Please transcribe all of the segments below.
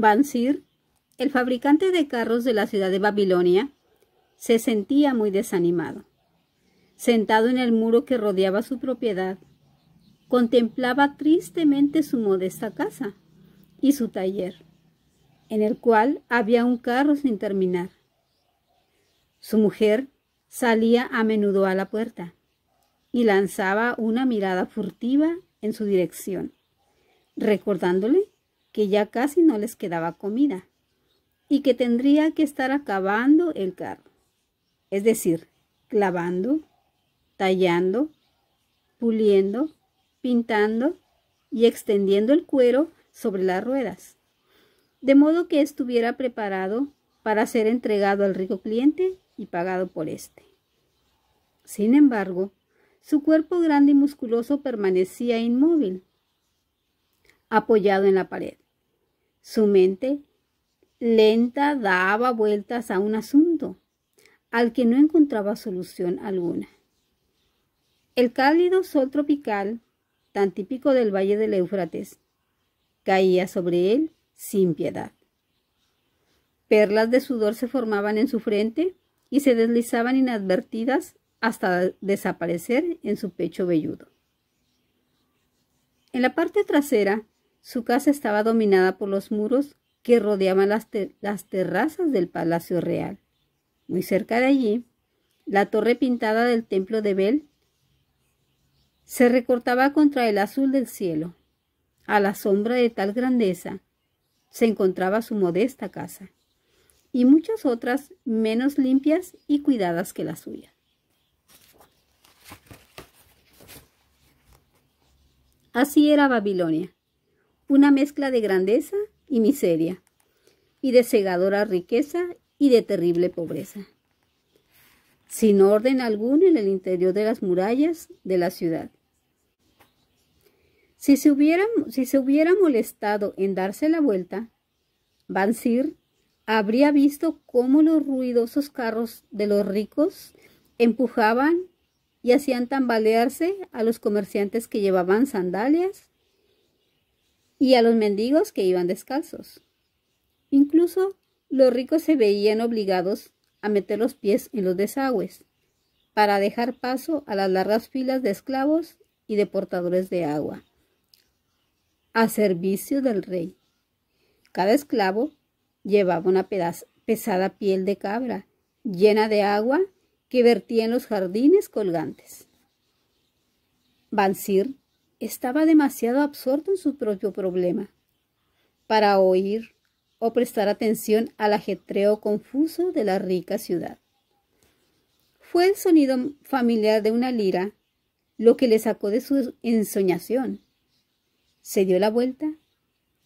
Bansir, el fabricante de carros de la ciudad de Babilonia, se sentía muy desanimado. Sentado en el muro que rodeaba su propiedad, contemplaba tristemente su modesta casa y su taller, en el cual había un carro sin terminar. Su mujer salía a menudo a la puerta y lanzaba una mirada furtiva en su dirección, recordándole que ya casi no les quedaba comida y que tendría que estar acabando el carro, es decir, clavando, tallando, puliendo, pintando y extendiendo el cuero sobre las ruedas, de modo que estuviera preparado para ser entregado al rico cliente y pagado por éste. Sin embargo, su cuerpo grande y musculoso permanecía inmóvil, apoyado en la pared. Su mente lenta daba vueltas a un asunto al que no encontraba solución alguna. El cálido sol tropical, tan típico del valle del Éufrates, caía sobre él sin piedad. Perlas de sudor se formaban en su frente y se deslizaban inadvertidas hasta desaparecer en su pecho velludo. En la parte trasera, su casa estaba dominada por los muros que rodeaban las, terrazas del Palacio Real. Muy cerca de allí, la torre pintada del templo de Bel se recortaba contra el azul del cielo. A la sombra de tal grandeza se encontraba su modesta casa, y muchas otras menos limpias y cuidadas que la suya. Así era Babilonia, una mezcla de grandeza y miseria, y de cegadora riqueza y de terrible pobreza, sin orden alguno en el interior de las murallas de la ciudad. Si se hubiera, si se hubiera molestado en darse la vuelta, Bansir habría visto cómo los ruidosos carros de los ricos empujaban y hacían tambalearse a los comerciantes que llevaban sandalias y a los mendigos que iban descalzos. Incluso los ricos se veían obligados a meter los pies en los desagües para dejar paso a las largas filas de esclavos y de portadores de agua, a servicio del rey. Cada esclavo llevaba una pesada piel de cabra llena de agua que vertía en los jardines colgantes. Bansir estaba demasiado absorto en su propio problema para oír o prestar atención al ajetreo confuso de la rica ciudad. Fue el sonido familiar de una lira lo que le sacó de su ensoñación. Se dio la vuelta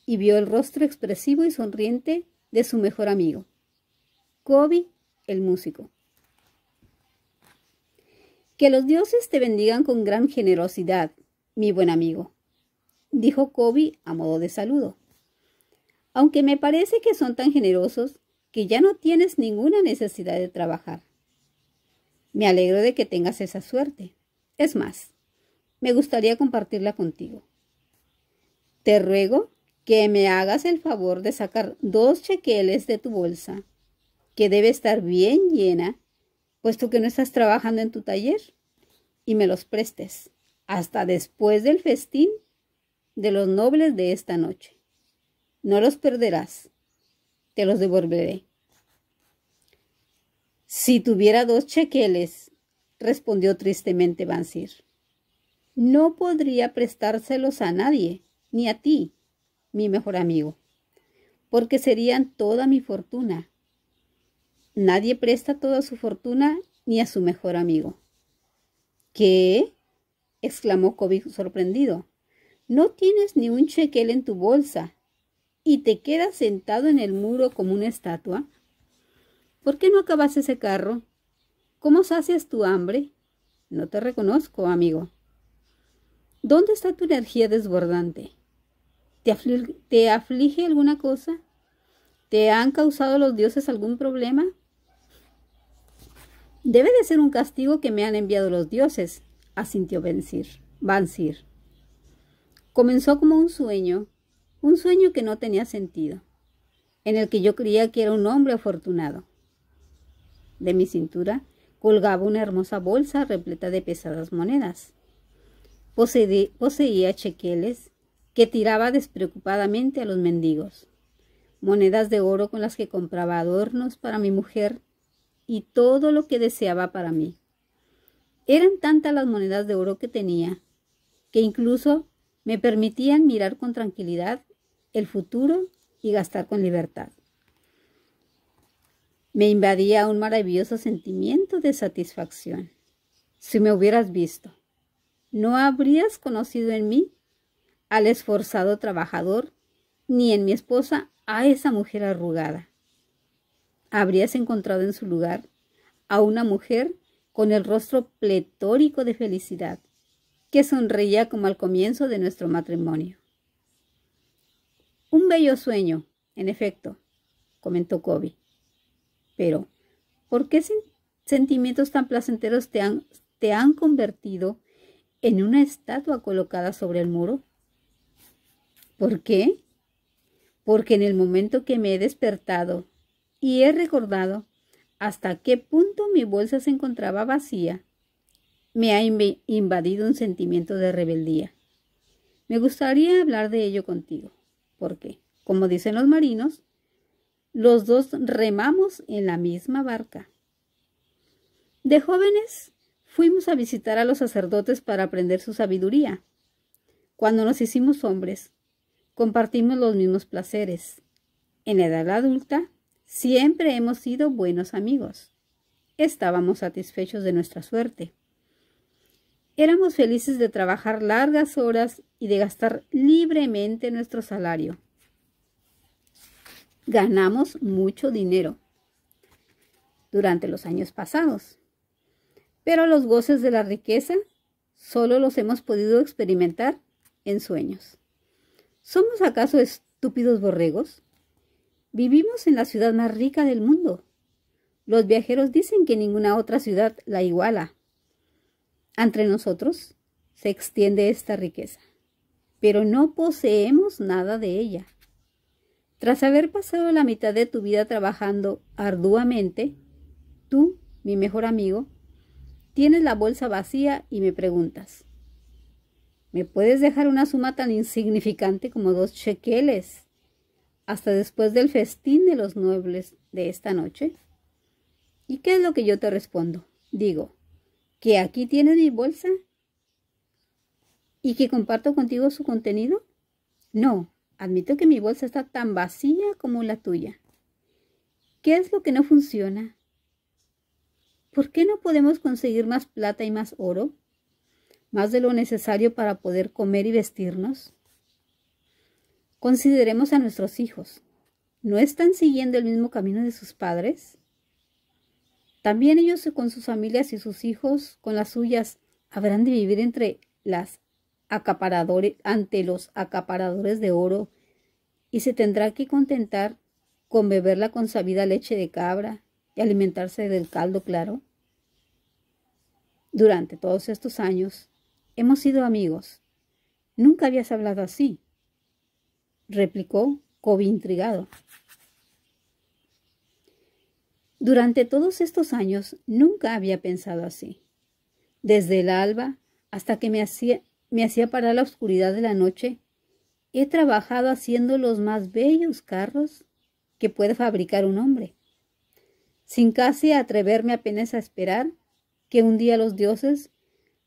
y vio el rostro expresivo y sonriente de su mejor amigo, Kobe el músico. Que los dioses te bendigan con gran generosidad, mi buen amigo, dijo Kobe a modo de saludo. Aunque me parece que son tan generosos que ya no tienes ninguna necesidad de trabajar. Me alegro de que tengas esa suerte. Es más, me gustaría compartirla contigo. Te ruego que me hagas el favor de sacar dos chequeles de tu bolsa, que debe estar bien llena puesto que no estás trabajando en tu taller, y me los prestes hasta después del festín de los nobles de esta noche. No los perderás, te los devolveré. Si tuviera dos chequeles, respondió tristemente Bansir, no podría prestárselos a nadie, ni a ti, mi mejor amigo, porque serían toda mi fortuna Nadie presta toda su fortuna ni a su mejor amigo. ¿Qué? Exclamó Kobe sorprendido. No tienes ni un chequel en tu bolsa y te quedas sentado en el muro como una estatua. ¿Por qué no acabas ese carro? ¿Cómo sacias tu hambre? No te reconozco, amigo. ¿Dónde está tu energía desbordante? ¿Te, ¿Te aflige alguna cosa? ¿Te han causado los dioses algún problema? Debe de ser un castigo que me han enviado los dioses, asintió Bansir. Comenzó como un sueño, un sueño que no tenía sentido. en el que yo creía que era un hombre afortunado. De mi cintura colgaba una hermosa bolsa repleta de pesadas monedas. poseía chequeles que tiraba despreocupadamente a los mendigos, monedas de oro con las que compraba adornos para mi mujer y todo lo que deseaba para mí. Eran tantas las monedas de oro que tenía, que incluso me permitían mirar con tranquilidad el futuro y gastar con libertad. Me invadía un maravilloso sentimiento de satisfacción. Si me hubieras visto, no habrías conocido en mí al esforzado trabajador, ni en mi esposa a esa mujer arrugada. Habrías encontrado en su lugar a una mujer con el rostro pletórico de felicidad, que sonreía como al comienzo de nuestro matrimonio. Un bello sueño, en efecto, comentó Kobe. Pero, ¿por qué sentimientos tan placenteros te han, te han convertido en una estatua colocada sobre el muro? ¿Por qué? Porque en el momento que me he despertado y he recordado hasta qué punto mi bolsa se encontraba vacía, me ha invadido un sentimiento de rebeldía. Me gustaría hablar de ello contigo, porque, como dicen los marinos, los dos remamos en la misma barca. De jóvenes fuimos a visitar a los sacerdotes para aprender su sabiduría. Cuando nos hicimos hombres, compartimos los mismos placeres. En la edad adulta, siempre hemos sido buenos amigos. Estábamos satisfechos de nuestra suerte. Éramos felices de trabajar largas horas y de gastar libremente nuestro salario ganamos mucho dinero durante los años pasados. Pero los goces de la riqueza solo los hemos podido experimentar en sueños. ¿Somos acaso estúpidos borregos? Vivimos en la ciudad más rica del mundo. Los viajeros dicen que ninguna otra ciudad la iguala. Entre nosotros se extiende esta riqueza, pero no poseemos nada de ella. Tras haber pasado la mitad de tu vida trabajando arduamente, tú, mi mejor amigo, tienes la bolsa vacía y me preguntas, ¿me puedes dejar una suma tan insignificante como dos chequeles hasta después del festín de los nobles de esta noche? ¿Y qué es lo que yo te respondo? Digo, que aquí tienes mi bolsa y que comparto contigo su contenido. No, Admito que mi bolsa está tan vacía como la tuya. ¿Qué es lo que no funciona? ¿Por qué no podemos conseguir más plata y más oro? ¿Más de lo necesario para poder comer y vestirnos? Consideremos a nuestros hijos. ¿No están siguiendo el mismo camino de sus padres? También ellos con sus familias y sus hijos, con las suyas, habrán de vivir entre las acaparadores, ante los acaparadores de oro y se tendrá que contentar con beber la consabida leche de cabra y alimentarse del caldo claro. Durante todos estos años hemos sido amigos. Nunca habías hablado así, replicó Kobe intrigado. Durante todos estos años nunca había pensado así. Desde el alba hasta que me hacía, me hacía parar la oscuridad de la noche, he trabajado haciendo los más bellos carros que puede fabricar un hombre, sin casi atreverme apenas a esperar que un día los dioses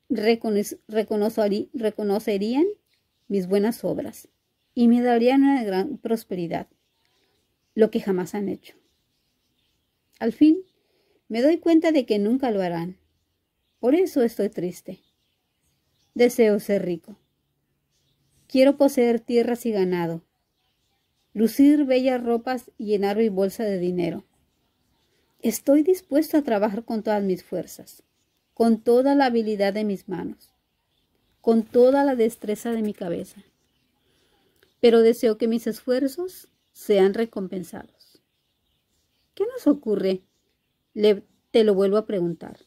reconocerían mis buenas obras y me darían una gran prosperidad, lo que jamás han hecho. Al fin, me doy cuenta de que nunca lo harán. Por eso estoy triste. Deseo ser rico. Quiero poseer tierras y ganado, lucir bellas ropas y llenar mi bolsa de dinero. Estoy dispuesto a trabajar con todas mis fuerzas, con toda la habilidad de mis manos, con toda la destreza de mi cabeza. Pero deseo que mis esfuerzos sean recompensados. ¿Qué nos ocurre? Le, te lo vuelvo a preguntar.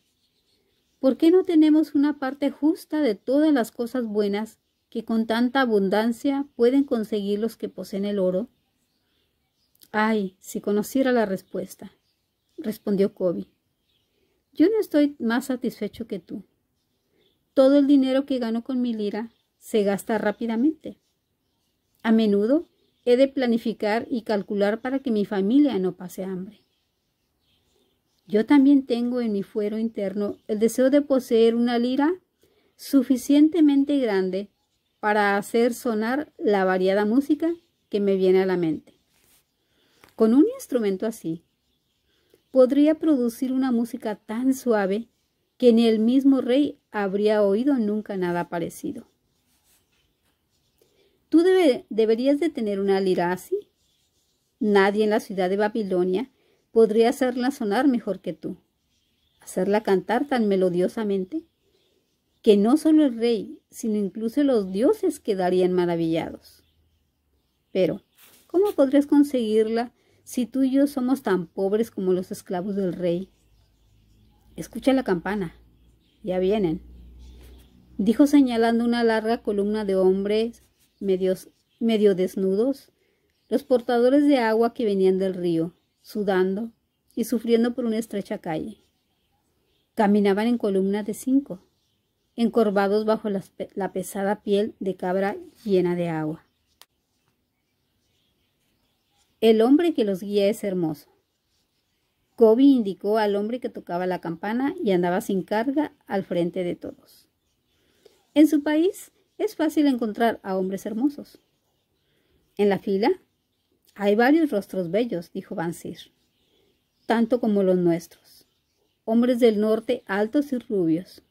¿Por qué no tenemos una parte justa de todas las cosas buenas que con tanta abundancia pueden conseguir los que poseen el oro? Ay, si conociera la respuesta, respondió Kobe. Yo no estoy más satisfecho que tú. Todo el dinero que gano con mi lira se gasta rápidamente. A menudo he de planificar y calcular para que mi familia no pase hambre. Yo también tengo en mi fuero interno el deseo de poseer una lira suficientemente grande para hacer sonar la variada música que me viene a la mente. Con un instrumento así, podría producir una música tan suave que ni el mismo rey habría oído nunca nada parecido. Tú deberías de tener una lira así. Nadie en la ciudad de Babilonia podría hacerla sonar mejor que tú, hacerla cantar tan melodiosamente que no solo el rey, sino incluso los dioses quedarían maravillados. Pero, ¿cómo podrías conseguirla si tú y yo somos tan pobres como los esclavos del rey? Escucha la campana. Ya vienen. Dijo señalando una larga columna de hombres medios, medio desnudos, los portadores de agua que venían del río, sudando y sufriendo por una estrecha calle. Caminaban en columna de cinco, encorvados bajo la pesada piel de cabra llena de agua. El hombre que los guía es hermoso. Kobe indicó al hombre que tocaba la campana y andaba sin carga al frente de todos. En su país es fácil encontrar a hombres hermosos. En la fila hay varios rostros bellos, dijo Bansir, tanto como los nuestros. Hombres del norte altos y rubios,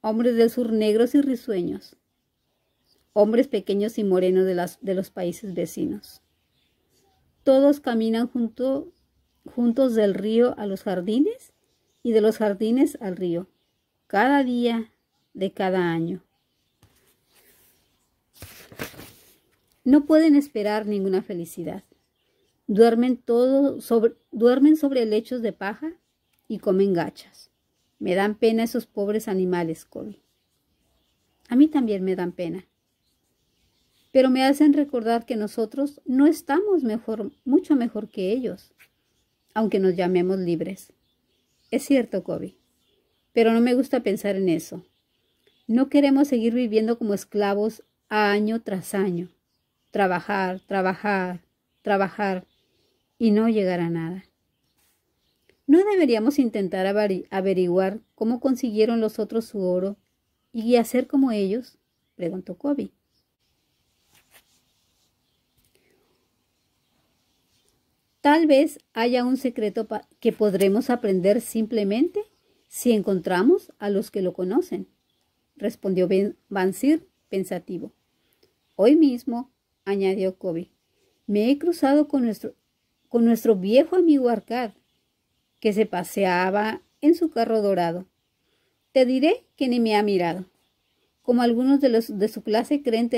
hombres del sur negros y risueños, hombres pequeños y morenos de, de los países vecinos. Todos caminan junto, juntos del río a los jardines y de los jardines al río, cada día de cada año. No pueden esperar ninguna felicidad. Duermen, todo sobre, duermen sobre lechos de paja y comen gachas. Me dan pena esos pobres animales, Kobe. A mí también me dan pena pero me hacen recordar que nosotros no estamos mejor, mucho mejor que ellos, aunque nos llamemos libres. Es cierto, Kobe, pero no me gusta pensar en eso. No queremos seguir viviendo como esclavos año tras año. Trabajar, trabajar, trabajar y no llegar a nada. ¿No deberíamos intentar averiguar cómo consiguieron los otros su oro y hacer como ellos? preguntó Kobe. Tal vez haya un secreto que podremos aprender simplemente si encontramos a los que lo conocen, respondió Bansir pensativo. Hoy mismo, añadió Kobe, me he cruzado con nuestro, con nuestro viejo amigo Arcad, que se paseaba en su carro dorado. Te diré que ni me ha mirado, como algunos de los de su clase creen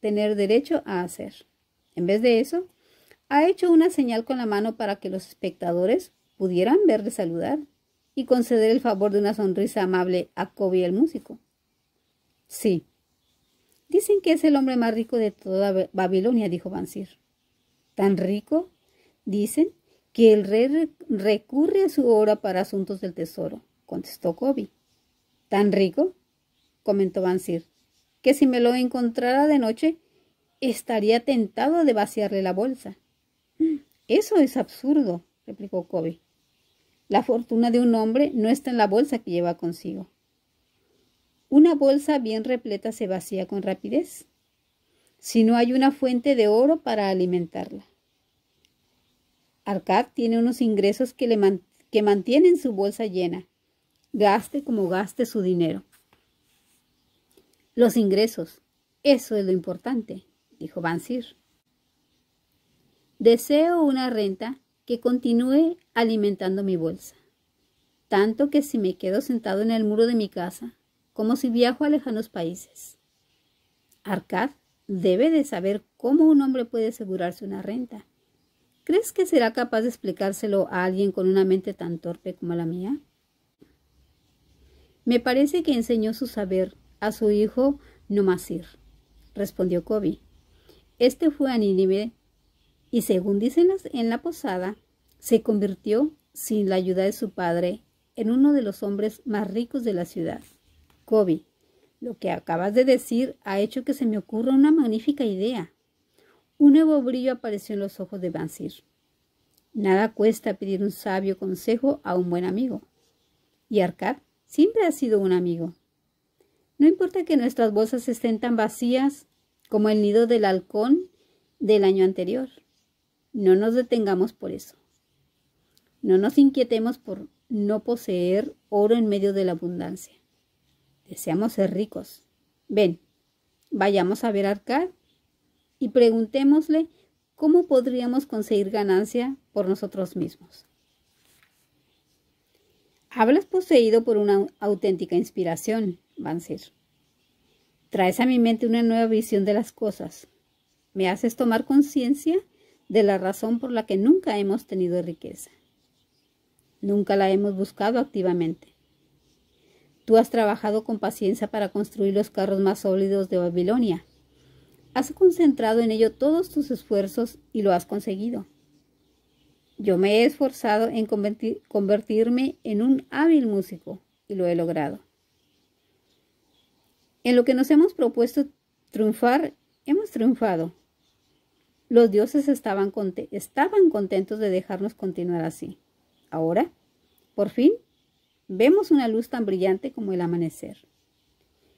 tener derecho a hacer. En vez de eso, ha hecho una señal con la mano para que los espectadores pudieran verle saludar y conceder el favor de una sonrisa amable a Kobe el músico. Sí. Dicen que es el hombre más rico de toda Babilonia, dijo Bansir. ¿Tan rico? Dicen que el rey recurre a su hora para asuntos del tesoro, contestó Kobe. ¿Tan rico? comentó Bansir, que si me lo encontrara de noche, estaría tentado de vaciarle la bolsa. Eso es absurdo, replicó Kobe. La fortuna de un hombre no está en la bolsa que lleva consigo. Una bolsa bien repleta se vacía con rapidez, si no hay una fuente de oro para alimentarla. Arcad tiene unos ingresos que, le mantienen su bolsa llena, gaste como gaste su dinero. Los ingresos, eso es lo importante, dijo Bansir. Deseo una renta que continúe alimentando mi bolsa, tanto que si me quedo sentado en el muro de mi casa, como si viajo a lejanos países. Arcad debe de saber cómo un hombre puede asegurarse una renta. ¿Crees que será capaz de explicárselo a alguien con una mente tan torpe como la mía? Me parece que enseñó su saber a su hijo Nomasir, respondió Kobe. Este fue a Nínive y según dicen en la posada, se convirtió, sin la ayuda de su padre, en uno de los hombres más ricos de la ciudad. Lo que acabas de decir ha hecho que se me ocurra una magnífica idea. Un nuevo brillo apareció en los ojos de Bansir. Nada cuesta pedir un sabio consejo a un buen amigo. Y Arcad siempre ha sido un amigo. No importa que nuestras bolsas estén tan vacías como el nido del halcón del año anterior. No nos detengamos por eso. No nos inquietemos por no poseer oro en medio de la abundancia. Deseamos ser ricos. Ven, vayamos a ver a Arcad y preguntémosle cómo podríamos conseguir ganancia por nosotros mismos. Hablas poseído por una auténtica inspiración, Bansir. Traes a mi mente una nueva visión de las cosas. Me haces tomar conciencia de la razón por la que nunca hemos tenido riqueza. Nunca la hemos buscado activamente. Tú has trabajado con paciencia para construir los carros más sólidos de Babilonia. Has concentrado en ello todos tus esfuerzos y lo has conseguido. Yo me he esforzado en convertirme en un hábil músico y lo he logrado. En lo que nos hemos propuesto triunfar, hemos triunfado. Los dioses estaban, contentos de dejarnos continuar así. Ahora, por fin, vemos una luz tan brillante como el amanecer.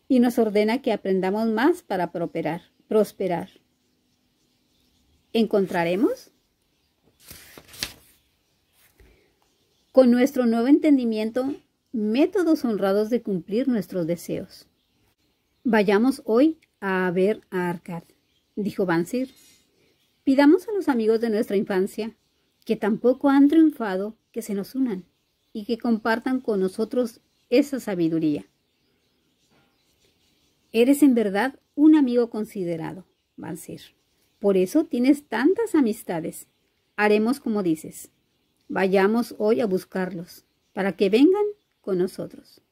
Y nos ordena que aprendamos más para prosperar. prosperar. ¿Encontraremos? con nuestro nuevo entendimiento, métodos honrados de cumplir nuestros deseos. Vayamos hoy a ver a Arcad, dijo Bansir. Pidamos a los amigos de nuestra infancia, que tampoco han triunfado, que se nos unan y que compartan con nosotros esa sabiduría. Eres en verdad un amigo considerado, Bansir. Por eso tienes tantas amistades. Haremos como dices. Vayamos hoy a buscarlos, para que vengan con nosotros.